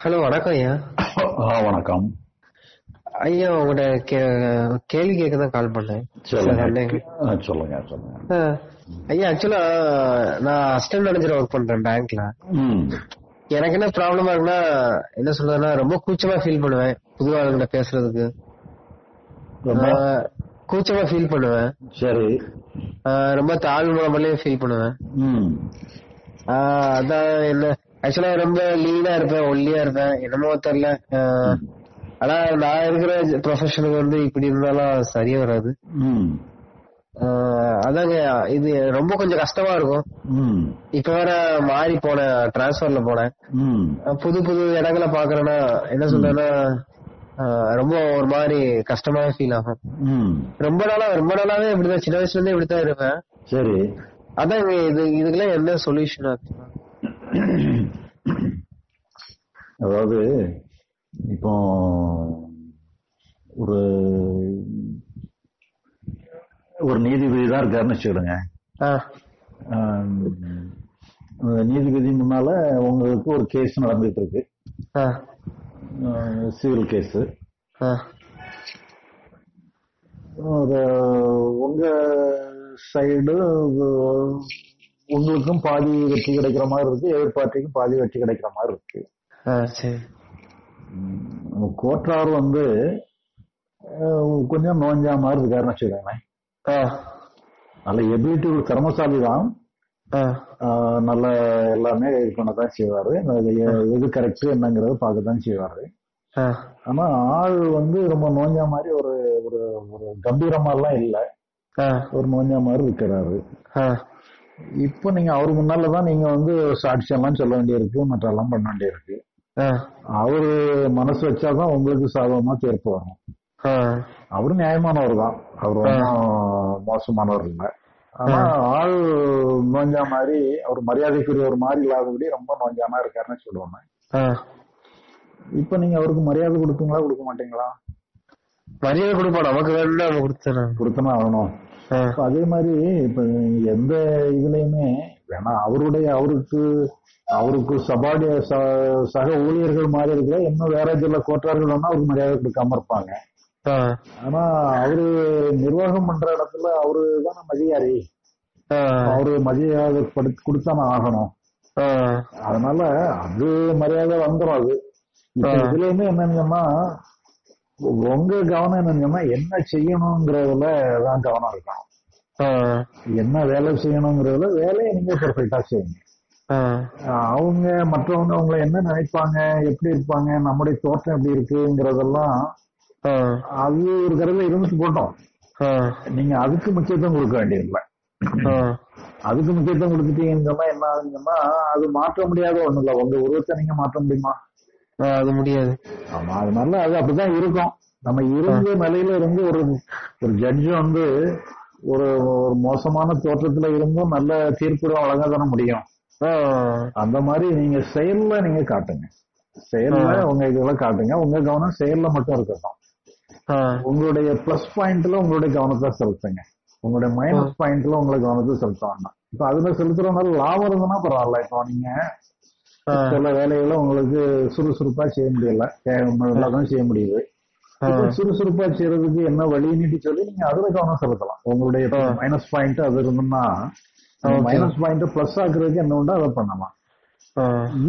Hello வணக்கம் ஐயா. வணக்கம். ஐயா உங்கள்கிட்ட கே கேள்வி கேட்க தான் கால் பண்ணேன். சொல்லுங்க. சொல்லுங்க ஐயா ஆக்சுவலா நான் அசிஸ்டன்ட் மேனேஜர் ஒர்க் பண்றேன் பேங்க்ல எனக்கு என்ன ப்ராப்ளமா இருக்குன்னா என்ன சொல்றதுன்னா ரொம்ப கூச்சமா ஃபீல் பண்ணுவேன் புது ஆளுங்கிட்ட பேசுறதுக்கு. கூச்சமா ஃபீல் பண்ணுவேன். சரி. ரொம்ப தாழ்வு மனப்பான்மையிலே ஃபீல் பண்ணுவேன். அதான் என்ன ஆக்சுவலா ரொம்ப லீனா இருப்பேன் ஒல்லியா இருப்பேன். என்னமோ தெரியல. ஆனா நான் இருக்கிற ப்ரொஃபஷனுக்கு வந்து இப்படி இருந்தாலும் சரியா வராது. அதாங்க இது ரொம்ப கொஞ்சம் கஷ்டமா இருக்கும். இப்ப வேற மாறி போனேன் டிரான்ஸ்ஃபர்ல போனேன். புது புது இடங்களை பாக்குறேன்னா என்ன சொல்றேன்னா ரொம்ப ஒரு மாதிரி கஷ்டமாவே ஃபீல் ஆகும். ரொம்ப நாளா ரொம்ப நாளாவே இப்படிதான் சின்ன வயசுல இருந்தே இப்படித்தான் இருப்பேன். சரி. அதான் இது இதுக்கெல்லாம் என்ன சொல்யூஷன் அதாவது இப்போ ஒரு ஒரு நீதிபதி தான் இருக்காருன்னு வச்சுக்கிடுங்க நீதிபதி முன்னால உங்களுக்கு ஒரு கேஸ் நடந்துட்டு இருக்கு சிவில் கேஸ் ஒரு உங்க சைடு உங்களுக்கும் பாதி வெற்றி கிடைக்கிற மாதிரி இருக்கு எதிர் பார்ட்டிக்கும் பாதி வெற்றி கிடைக்கிற மாதிரி இருக்கு. கோட்டார் வந்து கொஞ்சம் நோஞ்சா மாதிரி இருக்காருன்னு வச்சுக்கோங்களேன். நல்ல எபிலிட்டி ஒரு திறமசாலி தான். நல்ல எல்லாமே இது பண்ணதான் செய்வாரு. எது கரெக்ட் என்னங்கிறத பார்க்க தான் செய்வாரு. ஆனா ஆள் வந்து ரொம்ப நோஞ்சா மாதிரி ஒரு ஒரு ஒரு கம்பீரமாலாம் இல்ல. ஆஹ் ஒரு நோஞ்சா மாதிரி இருக்கிறாரு. இப்போ நீங்க அவர் முன்னால தான் நீங்க வந்து சாட்சியெல்லாம் சொல்ல வேண்டியிருக்கு மற்றெல்லாம் பண்ண வேண்டியிருக்கு. அவரு மனசு வச்சாதான் உங்களுக்கு சாதகமா தீர்ப்பு வரும். அவரு நியாயமானவர் தான். அவர் மோசமானவர் இல்லை. ஆனா ஆள் நோஞ்சா மாதிரி அவர் மரியாதைக்குரிய ஒரு மாதிரி இல்லாதபடி ரொம்ப நோஞ்சானா இருக்காருன்னு சொல்லுவாங்க. இப்ப நீங்க அவருக்கு மரியாதை கொடுப்பீங்களா கொடுக்க மாட்டீங்களா? மரியாதை கொடுப்போம் நமக்கு வேணும்னா கொடுத்தனா ஆகணும். அதே மாதிரி இப்ப எந்த இதுலயுமே வேணா அவருடைய அவருக்கு அவருக்கு சபாடி சக ஊழியர்கள் மாதிரி இருக்கிற இன்னும் வேற சில கோட்டார்கள் வேணா அவருக்கு மரியாதை கொடுக்காம இருப்பாங்க. ஆனா அவரு நிர்வாகம் பண்ற இடத்துல அவரு தானே மதியாரி அவரு மரியாதை கொடுத்தானே ஆகணும். அதனால அது மரியாதை வந்துடும் அது. இப்ப. இதுலயுமே என்னன்னா உங்க கவனம் என்னன்னா என்ன செய்யணுங்கிறதுல தான் கவனம் இருக்கணும். என்ன வேலை செய்யணுங்கிறதுல வேலையை நீங்க பெர்ஃபெக்டா செய்யுங்க. அவங்க மற்றவங்க அவங்கள என்ன நினைப்பாங்க எப்படி இருப்பாங்க நம்முடைய தோற்றம் எப்படி இருக்குங்கிறதெல்லாம் அது ஒரு கடையில இருந்துட்டு போட்டோம். நீங்க அதுக்கு முக்கியத்துவம் கொடுக்க வேண்டியதில்லை. அதுக்கு முக்கியத்துவம் கொடுத்துட்டீங்கன்னு என்ன ஆகுங்கன்னா அது மாற்ற முடியாத ஒண்ணு இல்ல உங்க உருவத்தை நீங்க மாற்ற முடியுமா? அது முடியாது. ஆமா அதனால அது அப்படிதான் இருக்கும். நம்ம இருந்த நிலையில இருந்து ஒரு ஒரு ஜட்ஜ் வந்து ஒரு ஒரு மோசமான தோற்றத்துல இருந்தும் நல்ல தீர்ப்பு வழங்க தானே முடியும். அந்த மாதிரி நீங்க செயல்ல நீங்க காட்டுங்க. செயல்ல உங்க இதெல்லாம் காட்டுங்க. உங்க கவனம் செயல்ல மட்டும் இருக்கட்டும். உங்களுடைய பிளஸ் பாயிண்ட்ல உங்களுடைய கவனத்தை செலுத்துங்க. உங்களுடைய மைனஸ் பாயிண்ட்ல உங்களை கவனத்தை செலுத்த வேண்டாம். இப்ப அதுல செலுத்துறதுனால லாபம் இருந்ததுன்னா பரவாயில்ல. இப்போ நீங்க சில வேலைகளை உங்களுக்கு சுறுசுறுப்பா செய்ய முடியல. தான் செய்ய முடியுது. சுறுசுறுப்பா செய்யறதுக்கு என்ன வழின்னு சொல்லி நீங்க அதுல கவனம் செலுத்தலாம். உங்களுடைய மைனஸ் பாயிண்ட் அது இருந்ததுன்னா மைனஸ் பாயிண்ட் பிளஸ் ஆக்குறதுக்கு என்ன உண்டோ அதை பண்ணலாம்.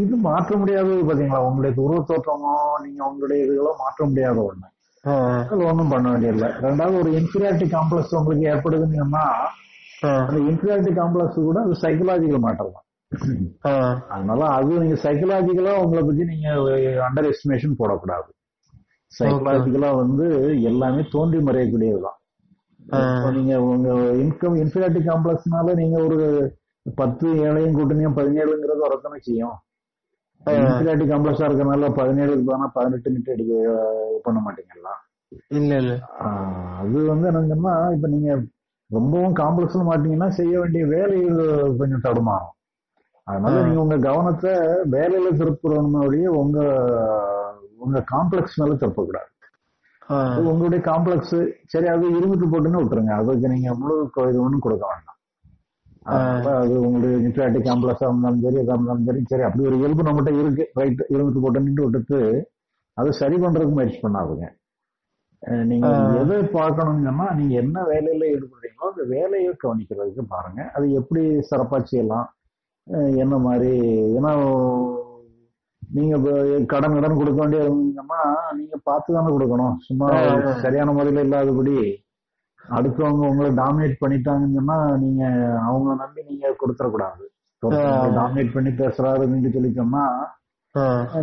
இது மாற்ற முடியாதது பாத்தீங்களா? உங்களுடைய உருவ தோற்றமோ நீங்க உங்களுடைய இதுகளோ மாற்ற முடியாத ஒண்ணு. ஆஹ் அது ஒண்ணும் பண்ண வேண்டியதில்லை. ரெண்டாவது ஒரு இன்ஃபீரியாரிட்டி காம்ப்ளெக்ஸ் உங்களுக்கு ஏற்படுதுன்னு அந்த இன்ஃபீரியாரிட்டி காம்ப்ளெக்ஸ் கூட அது சைக்கலாஜிக்கல் மேட்டர் தான். அதனால அது நீங்க சைக்கலாஜிக்கலா உங்களை பத்தி நீங்க அண்டர் எஸ்டிமேஷன் போடக்கூடாது. சைக்கலாஜிக்கலா வந்து எல்லாமே தோன்றி மறையக்கூடியதுதான். நீங்க உங்க இன்கம் இன்ஃபீரியாரிட்டி காம்ப்ளெக்ஸ்னால நீங்க ஒரு பத்து ஏழையும் கூட்டணியும் பதினேழுங்கிறது வரத்தானே செய்யும். இன்ஃபீரியாரிட்டி காம்ப்ளெக்ஸா இருக்கனால பதினேழுக்கு போனா பதினெட்டு மீட்டர் அடிக்க பண்ண மாட்டீங்களா? இல்ல இல்ல. அது வந்து என்னங்கன்னா இப்ப நீங்க ரொம்பவும் காம்ப்ளெக்ஸ்ல மாட்டீங்கன்னா செய்ய வேண்டிய வேலைகள் கொஞ்சம் தடுமாறும். அதனால. நீங்க உங்க கவனத்தை வேலையில திருப்புறவழிய உங்க உங்க காம்ப்ளெக்ஸ் மேல திருப்பக்கூடாது. உங்களுடைய காம்ப்ளெக்ஸ் சரி அது இருந்துட்டு போட்டுன்னு விட்டுருங்க. அதுக்கு நீங்க முழு இது ஒன்றும் கொடுக்க வேண்டாம். அது உங்களுக்கு நியூட்ராட்டிக் காம்ப்ளெக்ஸா இருந்தாலும் சரி எதா இருந்தாலும் சரி சரி அப்படி ஒரு இயல்பு நம்மகிட்ட இருக்கு. ரைட் இருந்துட்டு போட்டு விட்டுட்டு அதை சரி பண்றதுக்கு முயற்சி பண்ணாதுங்க. நீங்க எதை பார்க்கணுங்கன்னா நீங்க என்ன வேலையில ஈடுபடுறீங்களோ அந்த வேலையை கவனிக்கிறதுக்கு பாருங்க. அது எப்படி சிறப்பா செய்யலாம்? என்ன மாதிரி? ஏன்னா நீங்க கடன் கடன் கொடுக்க வேண்டிய இருந்தீங்கன்னா நீங்க பார்த்து தானே கொடுக்கணும். சும்மா சரியான முறையில இல்லாதபடி அடுத்தவங்க உங்களை டாமினேட் பண்ணிட்டாங்கன்னா நீங்க அவங்க நம்பி நீங்க கொடுத்துடக்கூடாது டாமினேட் பண்ணி பேசுறாருன்னு சொல்லி சொன்னா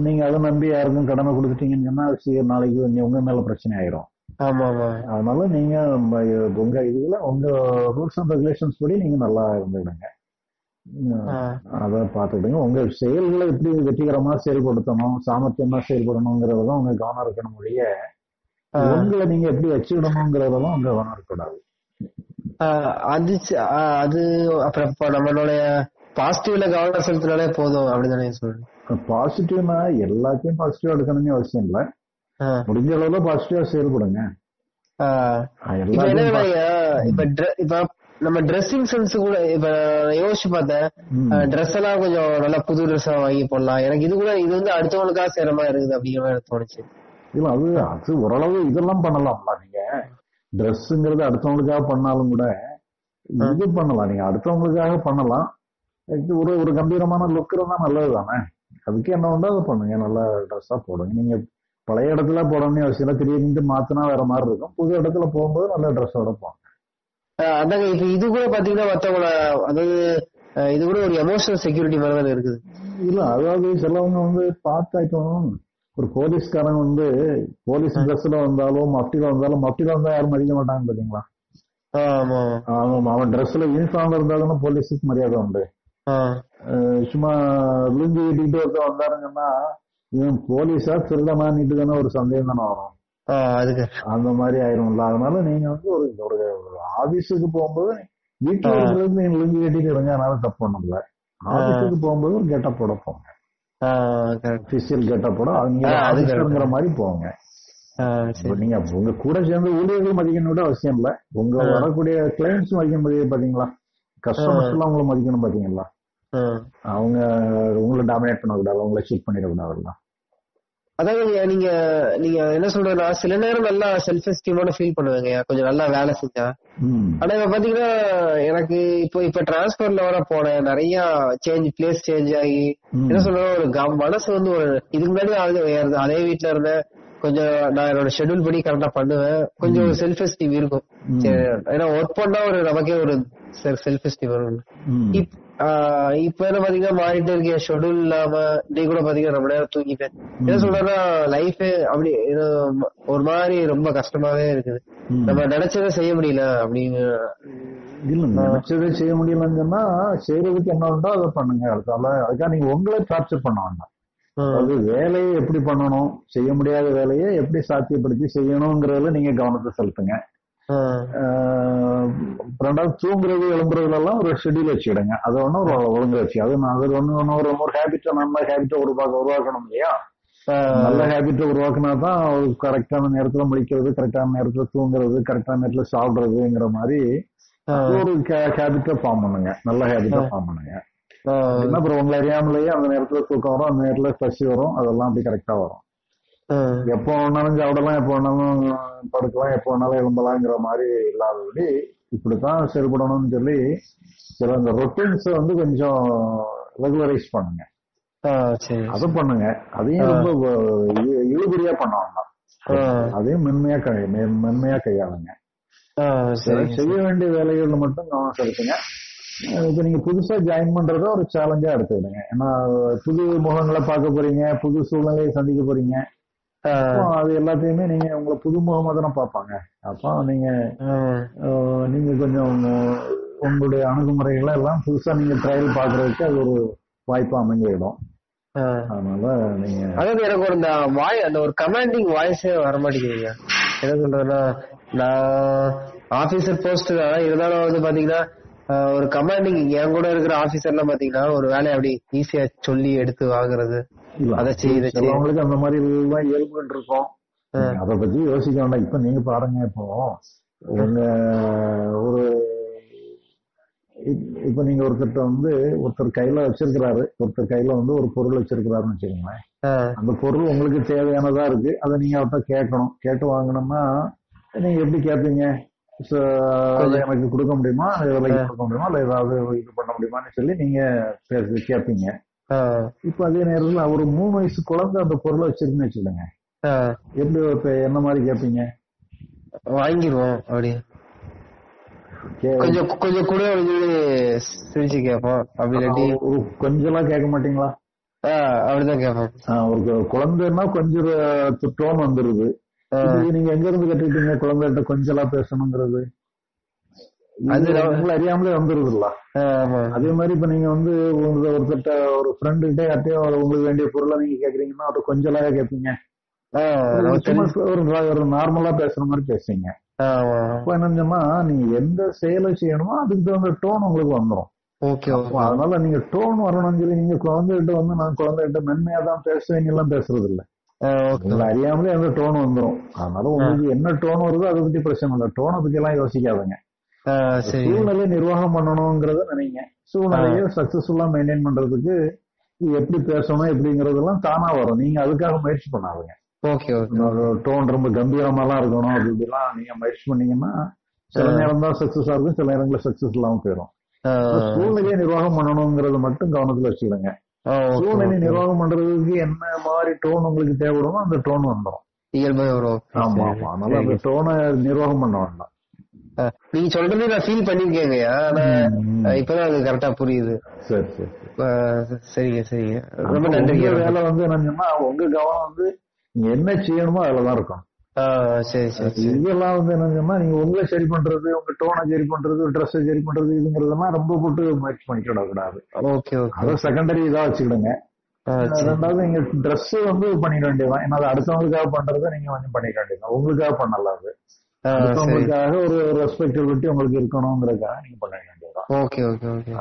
நீங்க அதை நம்பி யாருக்கும் கடனை கொடுத்துட்டீங்கன்னு சொன்னா நாளைக்கு உங்க மேல பிரச்சனை ஆயிரும். ஆமா ஆமா. அதனால நீங்க உங்க இதுல உங்க ரூல்ஸ் அண்ட் ரெகுலேஷன்ஸ் படி நீங்க நல்லா இருந்துடுங்க அதை பார்த்துக்கிடுங்க. உங்க செயல்களை எப்படி வெற்றிகரமா செயல்படுத்தணும் சாமர்த்தியமா செயல்படணுங்கிறதெல்லாம் உங்க கவனம் இருக்கணும் ஒழிய. உங்களை நீங்க எப்படி வச்சுக்கிடணுங்கிறதெல்லாம் உங்க கவனம் இருக்கக்கூடாது. அது அது அப்புறம் இப்ப நம்மளுடைய பாசிட்டிவ்ல கவனம் செலுத்தினாலே போதும் அப்படிதானே சொல்றேன் பாசிட்டிவ்னா எல்லாத்தையும் பாசிட்டிவா எடுக்கணும்னு அவசியம் இல்லை. முடிஞ்ச அளவுல பாசிட்டிவா செயல்படுங்க. இப்ப நம்ம ட்ரெஸ்ஸிங் சென்ஸ் கூட இப்ப யோசிச்சு பார்த்தேன். ட்ரெஸ் எல்லாம் கொஞ்சம் நல்லா புது ட்ரெஸ் வாங்கி போடலாம். எனக்கு இது கூட இது வந்து அடுத்தவங்களுக்காக செய்யற மாதிரி இருக்குது அப்படிங்கிற மாதிரி தோணுச்சு. இல்ல அது அது ஓரளவு இதெல்லாம் பண்ணலாம்ல நீங்க. ட்ரெஸ்ஸுங்கிறது அடுத்தவங்களுக்காக பண்ணாலும் கூட இது பண்ணலாம். நீங்க அடுத்தவங்களுக்காக பண்ணலாம். ஒரு ஒரு கம்பீரமான லுக் இருந்தா நல்லது தானே அதுக்கு என்ன உண்டோ அதை பண்ணுங்க. நல்ல ட்ரெஸ்ஸா போடுங்க. நீங்க பழைய இடத்துல போடணும்னு அவசியம் திடீர்னு மாத்தினா வேற மாதிரி இருக்கும். புது இடத்துல போகும்போது நல்ல ட்ரெஸ்ஸோட போங்க. அதாங்க இப்ப இது கூட பாத்தீங்கன்னா மத்தவங்கள அதாவது இது கூட ஒரு எமோஷனல் செக்யூரிட்டி மாதிரி தான் இருக்குது. இல்ல அதாவது சிலவங்க வந்து பார்த்தா இப்போ ஒரு போலீஸ்காரன் வந்து போலீஸ் ட்ரெஸ்ல வந்தாலும் மஃப்டில வந்தாலும் மஃப்டில வந்தா யாரும் மதிக்க மாட்டாங்க பாத்தீங்களா? ஆமா அவன் ட்ரெஸ்ல யூனிஃபார்ம் இருந்தாலும் போலீஸுக்கு மரியாதை உண்டு. சும்மா லுங்கி கட்டிட்டு ஒருத்தர் வந்தாருங்கன்னா இவன் போலீஸா திருடனான்னுட்டு தானே ஒரு சந்தேகம் தானே வரும். அதுக்கு. அந்த மாதிரி ஆயிரும்ல. அதனால நீங்க வந்து ஒரு ஒரு ஆபீஸுக்கு போகும்போது வீட்டுல. இருக்கிறது நீங்க லுங்கி கட்டிட்டு இருங்க. அதனால தப்பு பண்ணல ஆபீஸுக்கு போகும்போது ஒரு கெட்டப்போட போங்க. ஆஹ் correct. அபிஷியல் கெட்டப்போட அவங்க ஆ, அது ஆபீஸருங்கிற மாதிரி போங்க. நீங்க உங்க கூட சேர்ந்து ஊழியர்கள் மதிக்கணும் அவசியம் இல்ல. உங்க. வரக்கூடிய கிளைண்ட்ஸ் மதிக்க முடியாது பாத்தீங்களா? கஸ்டமர்ஸ் எல்லாம் உங்களை மதிக்கணும் பாத்தீங்களா? அவங்க உங்களை டாமினேட் பண்ணக்கூடாது. உங்களை சீட் பண்ணிடக்கூடாதுல்ல. அதாவது நீங்க நீங்க என்ன சொல்றேன்னா சில நேரம் நல்லா செல்ஃப் எஸ்டீமோட ஃபீல் பண்ணுவேங்க கொஞ்சம் நல்லா வேலை செஞ்சா. ஆனா இப்ப பாத்தீங்கன்னா எனக்கு இப்போ இப்ப டிரான்ஸ்பர்ல வர போனேன். நிறைய சேஞ்ச் பிளேஸ் சேஞ்ச் ஆகி. என்ன சொல்றது ஒரு மனசு வந்து ஒரு இதுக்கு முன்னாடி அது வீட்ல இருந்தேன். கொஞ்சம் நான் என்னோட ஷெட்யூல் படி கரெக்டா பண்ணுவேன். கொஞ்சம் செல்ஃப் எஸ்டீம் இருக்கும். ஏன்னா ஒர்க் பண்ணா ஒரு நமக்கே ஒரு செல்ஃப் எஸ்டீம் வரும் இப்ப என்ன பாத்தீங்கன்னா மாறிட்டே இருக்கேன் ஷெட்யூல் இல்லாம நீ கூட பாத்தீங்கன்னா ரொம்ப நேரம் தூங்கிட்டேன். என்ன சொல்றேன்னா லைஃபே அப்படி ஒரு மாதிரி ரொம்ப கஷ்டமாவே இருக்குது. நம்ம நினைச்சதை செய்ய முடியல அப்படின்னு இல்ல நினைச்சதை செய்ய முடியலன்னு சொன்னா செய்யறதுக்கு என்ன உண்டோ அதை பண்ணுங்க. அதுக்காக அதுக்காக நீங்க உங்களே டார்ச்சர் பண்ண வேண்டாம். அது வேலையை எப்படி பண்ணணும் செய்ய முடியாத வேலையை எப்படி சாத்தியப்படுத்தி செய்யணுங்கிறதுல நீங்க கவனத்தை செலுத்துங்க. ரெண்டாவது தூங்குறது எழும்புறதுல எல்லாம் ஒரு ஷெட்யூல் வச்சுக்கிடுங்க. அது ஒன்றும் ஒரு ஒழுங்கு வச்சு அது அது ஒன்று ஒன்று ஒரு ஒரு ஹேபிட்டை நல்ல ஹேபிட்டை உருவாக்க உருவாக்கணும் இல்லையா? நல்ல ஹேபிட்டை உருவாக்குனா தான் கரெக்டான நேரத்துல முடிக்கிறது கரெக்டான நேரத்துல தூங்குறது கரெக்டான நேரத்துல சாப்பிடுறதுங்கிற மாதிரி ஒரு ஹேபிட்டை ஃபார்ம் பண்ணுங்க. நல்ல ஹேபிட்டை ஃபார்ம் பண்ணுங்க. என்ன அப்புறம் உங்களை அறியாமலேயே அந்த நேரத்துல தூக்கம் வரும் அந்த நேரத்துல பசி வரும் அதெல்லாம் அப்படி கரெக்டா வரும். எப்போ வேணாலும் சாப்பிடலாம் எப்போ வேணாலும் படுக்கலாம் எப்போ வேணாலும் எழும்பலாங்கிற மாதிரி இல்லாதபடி இப்படித்தான் செயல்படணும்னு சொல்லி சில இந்த ரொட்டீன்ஸ் வந்து கொஞ்சம் ரெகுலரைஸ் பண்ணுங்க. அதை பண்ணுங்க. அதையும் ரொம்ப இ- இழுபறியா பண்ண வேண்டாம். ஆஹ் அதையும் மென்மையா கை மென்மையா கையாளுங்க. செய்ய வேண்டிய வேலைகள்ல மட்டும் கவனம் செலுத்துங்க. இப்ப நீங்க புதுசா ஜாயின் பண்றத ஒரு சேலஞ்சா எடுத்துக்கிடுங்க. ஏன்னா புது முகங்களை பார்க்க போறீங்க புது சூழ்நிலையை சந்திக்க போறீங்க. அது எல்லாத்தையுமே நீங்க உங்களை புது முகமா தானே பார்ப்பாங்க. அப்போ நீங்க நீங்க கொஞ்சம் உங்க- உங்களுடைய அணுகுமுறைகளை எல்லாம் புதுசா நீங்க ட்ரையல் பாக்குறதுக்கு அது ஒரு வாய்ப்பு அமைஞ்சிடும். அதனால நீங்க அதாவது எனக்கு ஒரு இந்த வாய் அந்த ஒரு கமாண்டிங் வாய்ஸே வர மாட்டேங்குதுங்க என்ன சொல்றதுன்னா நான் ஆபீசர் போஸ்ட் தான் இருந்தாலும் வந்து பாத்தீங்கன்னா ஒரு கமாண்டிங் என் கூட இருக்கிற ஆபீசர் எல்லாம் பாத்தீங்கன்னா ஒரு வேலையை அப்படி ஈஸியா சொல்லி எடுத்து வாங்குறது. அதை செய் இதை செய் சிலவங்களுக்கு அந்த மாதிரி எல்லாம் இயல்புன்னு இருக்கும் அதை பத்தி யோசிக்க வேண்டாம். இப்ப நீங்க பாருங்க இப்போ. உங்க ஒரு இப்- இப்ப நீங்க ஒருத்தர்ட்ட வந்து ஒருத்தர் கையில வச்சிருக்கிறாரு. ஒருத்தர் கையில வந்து ஒரு பொருள் வச்சிருக்கிறாருன்னு வச்சுக்கோங்களேன். அந்த பொருள் உங்களுக்கு தேவையானதா இருக்கு. அதை நீங்க அவர்கிட்ட கேட்கணும். கேட்டு வாங்கணும்னா நீங்க எப்படி கேட்பீங்க? எனக்கு கொடுக்க முடியுமா? விலைக்கு கொடுக்க முடியுமா? இல்ல ஏதாவது இது பண்ண முடியுமான்னு சொல்லி நீங்க கேட்பீங்க. இப்ப அதே நேரத்துல ஒரு மூணு வயசு குழந்தை அந்த பொருளை வச்சிருக்குன்னு வச்சுக்கோங்க. எப்படி இப்ப என்ன மாதிரி கேட்பீங்க வாங்கிருவோம் அப்படி. கொஞ்சம் கொஞ்சம் கூட சிரிச்சு கேட்போம் அப்படி ஒரு கொஞ்சலாம் கேட்க மாட்டீங்களா? அப்படிதான் கேட்போம். ஒரு குழந்தைன்னா கொஞ்சம் டோன் வந்துருது. நீங்க எங்க இருந்து கத்துக்கிட்டீங்க குழந்தைகிட்ட கொஞ்சலாம் பேசணுங்கிறது? அது உங்களை அறியாமலே வந்துருதுல்ல. அதே மாதிரி இப்ப நீங்க வந்து உங்க ஒருத்தட்ட ஒரு ஃப்ரெண்டு கிட்ட யார்ட்டையோ உங்களுக்கு வேண்டிய பொருளை நீங்க கேக்குறீங்கன்னா அதை கொஞ்சலாக கேட்பீங்க ஒரு நார்மலா பேசுற மாதிரி பேசுறீங்க அப்ப என்னன்னு நீங்க எந்த செயலை செய்யணுமோ அதுக்கு தகுந்த டோன் உங்களுக்கு வந்துடும் ஓகே அதனால நீங்க டோன் வரணும்னு சொல்லி நீங்க குழந்தைகிட்ட வந்து நான் குழந்தைகிட்ட மென்மையா தான் பேசுவேன் எல்லாம் பேசுறது இல்ல அறியாமலே அந்த டோன் வந்துடும் அதனால உங்களுக்கு என்ன டோன் வருதோ அதை பத்தி பிரச்சனை இல்லை. டோனை பத்தி எல்லாம் யோசிக்காதீங்க. சூழ்நிலை நிர்வாகம் பண்ணணுங்கிறத நினைங்க. சூழ்நிலையை சக்சஸ்ஃபுல்லா மெயின்டைன் பண்றதுக்கு எப்படி பேசணும் எப்படிங்கறதெல்லாம் தானா வரும். நீங்க அதுக்காக முயற்சி பண்ணாதுங்க. ஓகே டோன் ரொம்ப கம்பீரமாலாம் இருக்கணும் அப்படி இப்படிலாம் நீங்க முயற்சி பண்ணீங்கன்னா சில நேரம் தான் சக்சஸ் ஆகும் சில நேரங்களில் சக்சஸ் இல்லாம போயிடும் சூழ்நிலையை நிர்வாகம் பண்ணணுங்கிறத மட்டும் கவனத்துல ஓகே, சூழ்நிலை. நிர்வாகம் பண்றதுக்கு என்ன மாதிரி டோன் உங்களுக்கு தேவைப்படுமோ அந்த டோன் வந்துடும் இயல்பாவே வரும். ஆமா ஆமா. அதனால அந்த டோனை நிர்வாகம் பண்ண வேண்டாம். நீங்க சொல்றது நான் ஃபீல் பண்ணிருக்கேங்க ஆனா இப்பதான் அது கரெக்டா புரியுது. சரி சரி சரிங்க சரிங்க. ரொம்ப உங்க வேலை வந்து என்னன்னா உங்க கவனம் வந்து நீங்க என்ன செய்யணுமோ அதுலதான் இருக்கும். சரி சரி இதெல்லாம் வந்து என்னன்னா நீங்க உங்களை சரி பண்றது உங்க டோனை சரி பண்றது ட்ரெஸ்ஸை சரி பண்றது இதுங்கிறதெல்லாம் ரொம்ப போட்டு முயற்சி பண்ணிக்கிட கூடாது ஓகே. அதை செகண்டரி இதா வச்சுக்கிடுங்க. ரெண்டாவது நீங்க ட்ரெஸ் வந்து பண்ணிட வேண்டியதான் ஏன்னா அடுத்தவங்களுக்காக பண்றதை நீங்க கொஞ்சம் பண்ணிக்க வேண்டியதான் உங்களுக்காக பண்ணல அது. ஒரு ரெஸ்பெக்டபிலிட்டி உங்களுக்கு இருக்கணுங்கிறதுக்காக நீங்க பண்ண வேண்டியதுதான். Okay okay okay.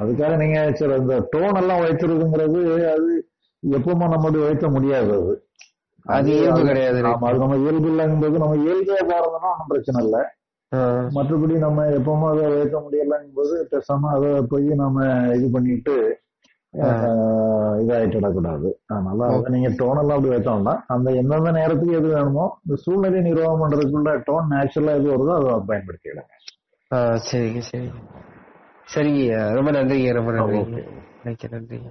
அதுக்காக நீங்க சரி இந்த டோன் எல்லாம் வைக்கிறதுங்கிறது அது எப்பவுமே நம்மளுடைய வைக்க முடியாது அது. அது இயல்பு கிடையாது. அது நம்ம இயல்பு இல்லைங்கும்போது நம்ம இயல்பே பாருந்தோம்னா ஒன்றும் பிரச்சனை இல்லை. மற்றபடி நம்ம எப்பவுமே அதை வைக்க முடியலங்கும் போது பேசாம அதை போய் நம்ம இது பண்ணிட்டு இதாயிட்டுடக்கூடாது அதனால அதை நீங்க டோன் எல்லாம் அப்படி வைத்தோம்னா அந்த எந்தெந்த நேரத்துக்கு எது வேணுமோ இந்த சூழ்நிலை நிர்வாகம் பண்றதுக்குள்ள டோன் நேச்சுரலா எது வருதோ அதை பயன்படுத்திடுங்க ஆ, சரிங்க சரிங்க. சரிங்க ரொம்ப நன்றிங்க ரொம்ப நன்றிங்க. நன்றி நன்றிங்க.